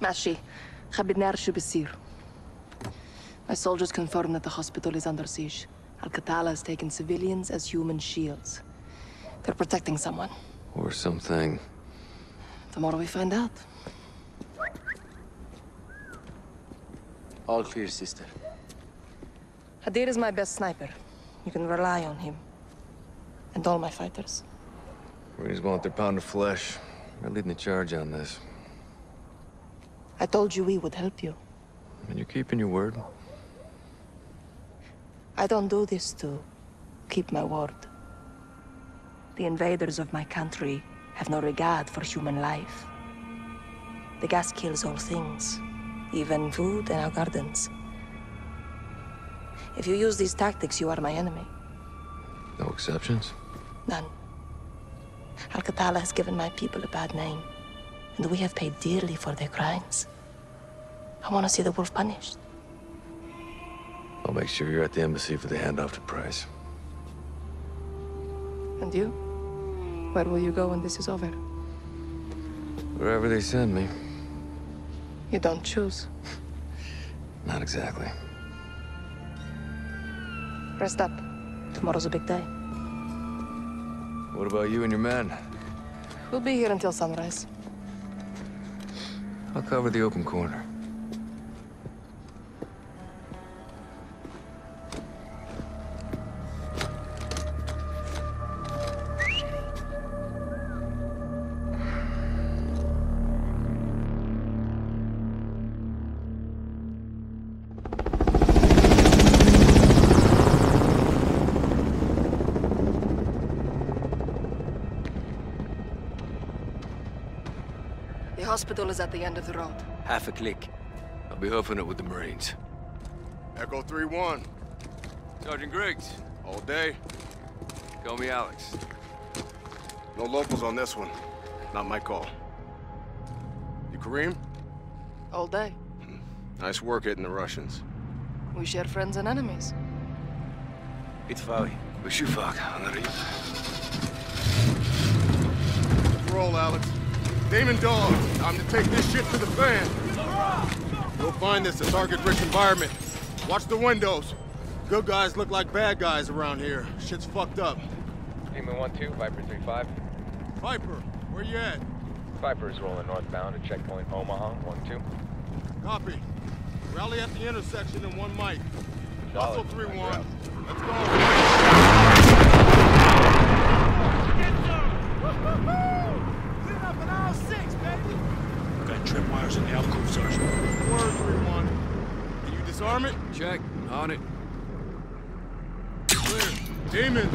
Mashi, My soldiers confirm that the hospital is under siege. Al Qatala has taken civilians as human shields. They're protecting someone. Or something. Tomorrow we find out. All clear, sister. Hadir is my best sniper. You can rely on him. And all my fighters. Marines want their pound of flesh. We're leading the charge on this. I told you we would help you. And you're keeping your word? I don't do this to keep my word. The invaders of my country have no regard for human life. The gas kills all things, even food and our gardens. If you use these tactics, you are my enemy. No exceptions? None. Al-Qatala has given my people a bad name, and we have paid dearly for their crimes. I want to see the wolf punished. I'll make sure you're at the embassy for the handoff to Price. And you? Where will you go when this is over? Wherever they send me. You don't choose. Not exactly. Rest up. Tomorrow's a big day. What about you and your men? We'll be here until sunrise. I'll cover the open corner. Hospital is at the end of the road. Half a click. I'll be hoofing it with the Marines. Echo 3-1. Sergeant Griggs, All day. call me Alex. No locals on this one. Not my call. You Karim? All day. Hmm. Nice work hitting the Russians. We share friends and enemies. Pitfall. Bashufak, Roll, Alex. Demon Dog, time to take this shit to the fan. You'll find this a target-rich environment. Watch the windows. Good guys look like bad guys around here. Shit's fucked up. Demon 1-2, Viper 3-5. Viper, where you at? Viper is rolling northbound at checkpoint Omaha 1-2. Copy. Rally at the intersection in one mic. Muscle 3-1. Let's go. Got tripwires in the alcove, Sergeant. Word 3-1. Can you disarm it? Check, on it. Clear. Demon,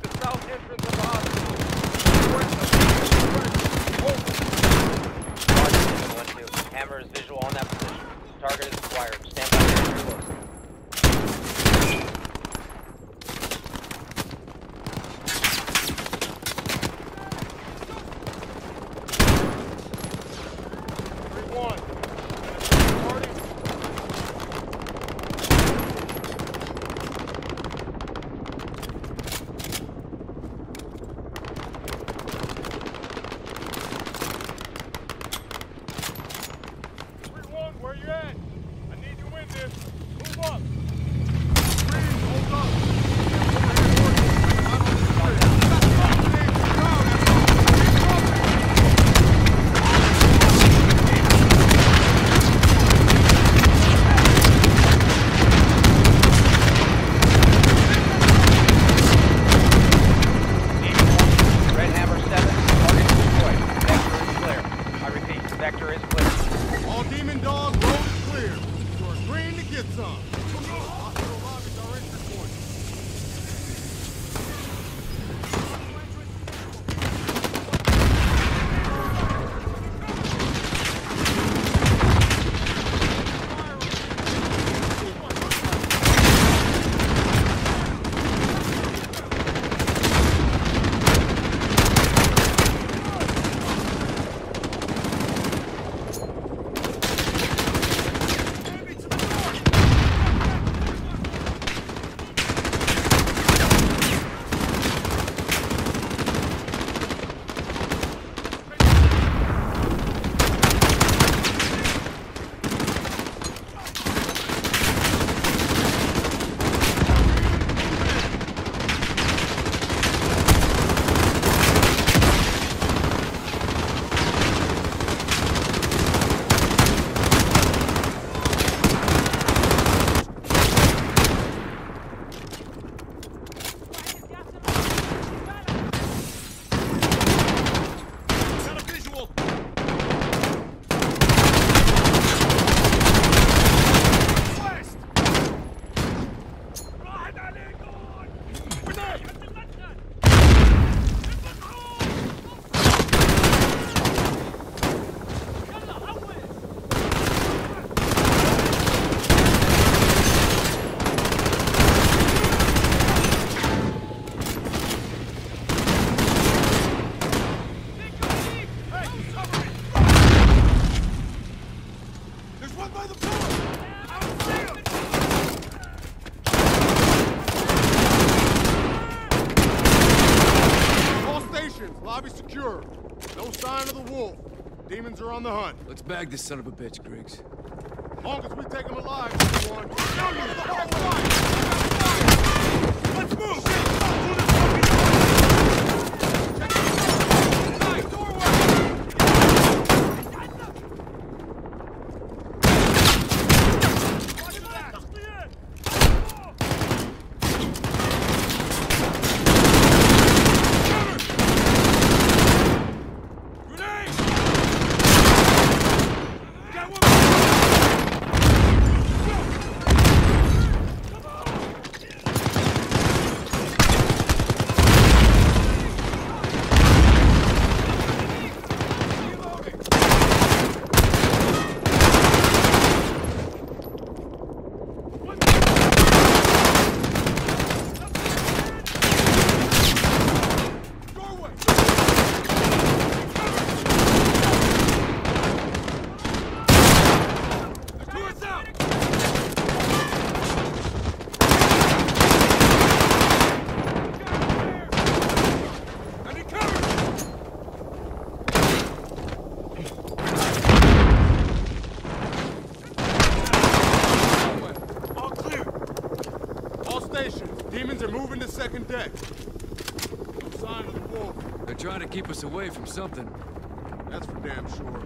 troops the south entrance of the hospital. Over. Demon 1-2. Hammer is visual on that position. Target is acquired. By the pillar. I don't see him. All stations, lobby secure. No sign of the wolf. Demons are on the hunt. Let's bag this son of a bitch, Griggs. As Long as we take him alive, everyone. Let's move. Through this fucking Nice doorway. Watch that. Grenade! Got one Doorway! There's two us out! I need cover! All clear. All stations, demons are moving to second deck. No sign of the wolf. They're trying to keep us away from something. That's for damn sure.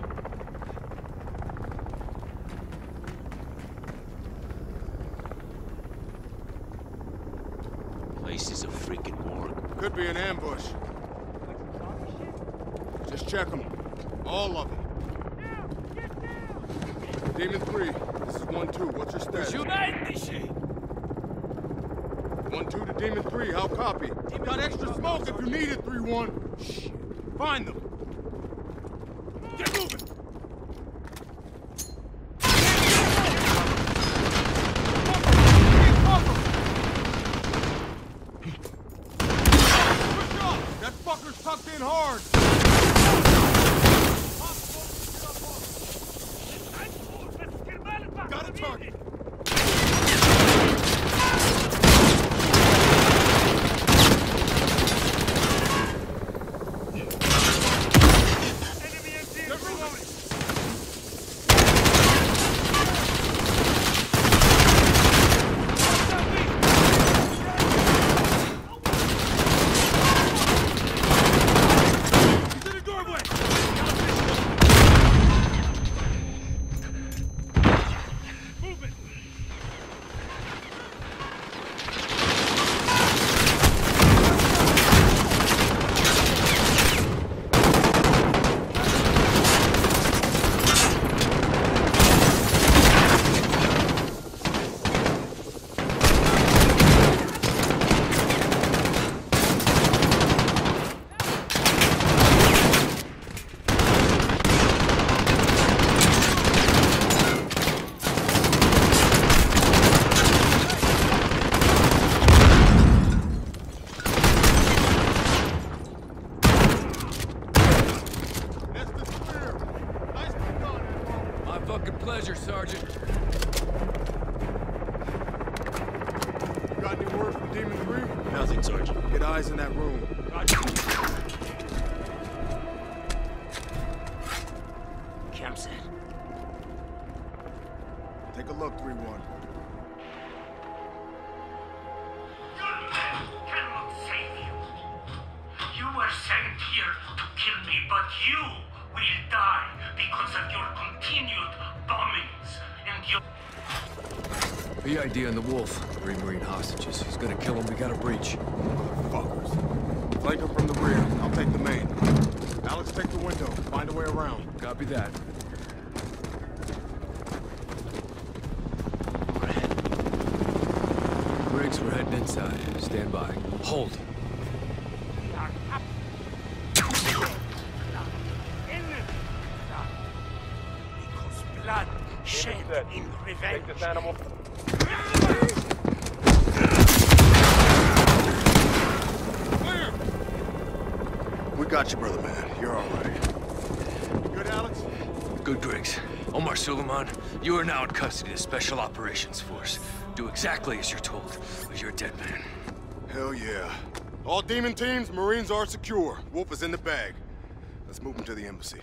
Place is a freaking morgue. Could be an ambush. Just check them. All of them. Demon 3, this is 1-2. What's your status? One two to Demon Three. How copy? Got extra smoke if you need it. Three one. Shit. Find them. Get moving. That fucker's tucked in hard. Got a target. That's the clear. Nicely done, Admiral. My fucking pleasure, Sergeant. You got any word from Demon 3? Sergeant. Get eyes in that room. Camp set. Take a look, 3-1. Kill him. We got a breach. Fuckers. Flank them from the rear. I'll take the main. Alex, take the window. Find a way around. Copy that. Griggs, we're heading inside. Stand by. Hold. Because blood shed in revenge. Got you, brother man. You're all right. Good, Alex? Good, Griggs. Omar Sulaman, you are now in custody of the Special Operations Force. Do exactly as you're told, or you're a dead man. Hell yeah. All demon teams, Marines are secure. Wolf is in the bag. Let's move him to the embassy.